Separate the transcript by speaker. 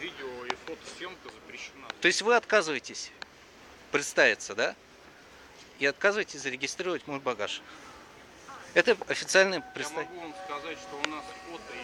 Speaker 1: видео и фотосъемка запрещена.
Speaker 2: То есть вы отказываетесь представиться, да? И отказываетесь зарегистрировать мой багаж. Это официальное представление.
Speaker 1: Я могу вам сказать, что у нас фото.